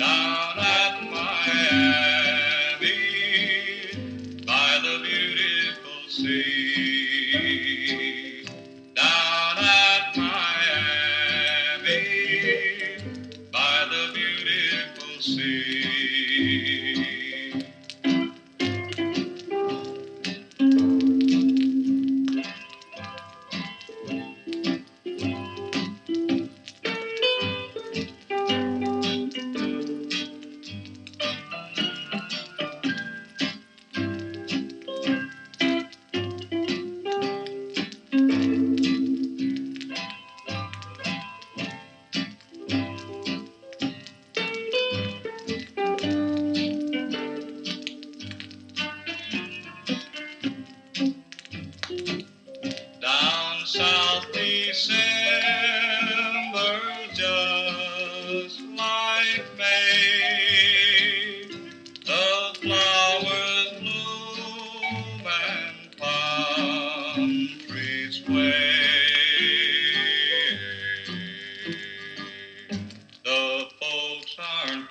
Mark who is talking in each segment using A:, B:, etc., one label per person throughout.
A: down at Miami by the beautiful sea. Down at Miami by the beautiful sea.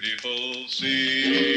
A: beautiful sea.